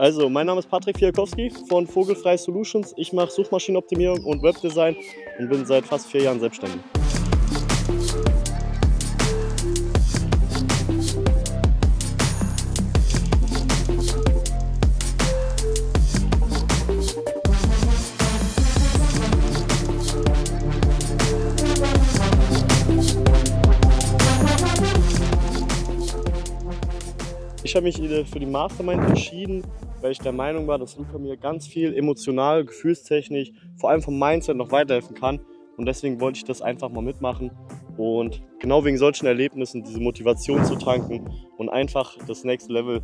Also, mein Name ist Patrick Fiakowski von Vogelfrei Solutions. Ich mache Suchmaschinenoptimierung und Webdesign und bin seit fast vier Jahren selbstständig. Ich habe mich für die Mastermind entschieden, weil ich der Meinung war, dass Luca mir ganz viel emotional, gefühlstechnisch, vor allem vom Mindset noch weiterhelfen kann. Und deswegen wollte ich das einfach mal mitmachen und genau wegen solchen Erlebnissen diese Motivation zu tanken und einfach das nächste Level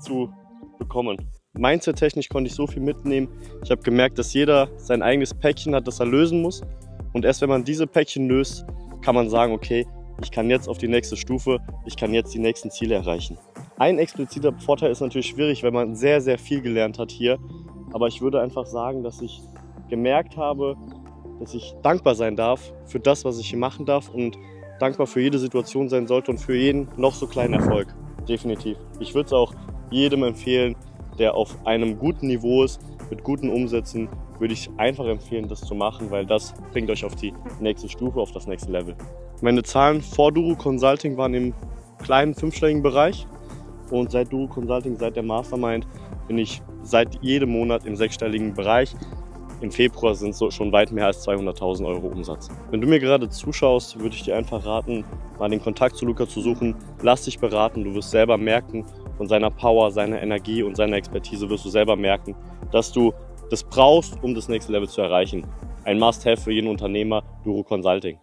zu bekommen. Mindset-technisch konnte ich so viel mitnehmen. Ich habe gemerkt, dass jeder sein eigenes Päckchen hat, das er lösen muss. Und erst wenn man diese Päckchen löst, kann man sagen, okay, ich kann jetzt auf die nächste Stufe, ich kann jetzt die nächsten Ziele erreichen. Ein expliziter Vorteil ist natürlich schwierig, weil man sehr, sehr viel gelernt hat hier. Aber ich würde einfach sagen, dass ich gemerkt habe, dass ich dankbar sein darf für das, was ich hier machen darf und dankbar für jede Situation sein sollte und für jeden noch so kleinen Erfolg. Definitiv. Ich würde es auch jedem empfehlen, der auf einem guten Niveau ist, mit guten Umsätzen, würde ich einfach empfehlen, das zu machen, weil das bringt euch auf die nächste Stufe, auf das nächste Level. Meine Zahlen vor Duro Consulting waren im kleinen fünfstelligen Bereich. Und seit Duro Consulting, seit der Mastermind, bin ich seit jedem Monat im sechsstelligen Bereich. Im Februar sind es so schon weit mehr als 200.000 Euro Umsatz. Wenn du mir gerade zuschaust, würde ich dir einfach raten, mal den Kontakt zu Luca zu suchen. Lass dich beraten, du wirst selber merken, von seiner Power, seiner Energie und seiner Expertise wirst du selber merken, dass du das brauchst, um das nächste Level zu erreichen. Ein Must-Have für jeden Unternehmer, Duro Consulting.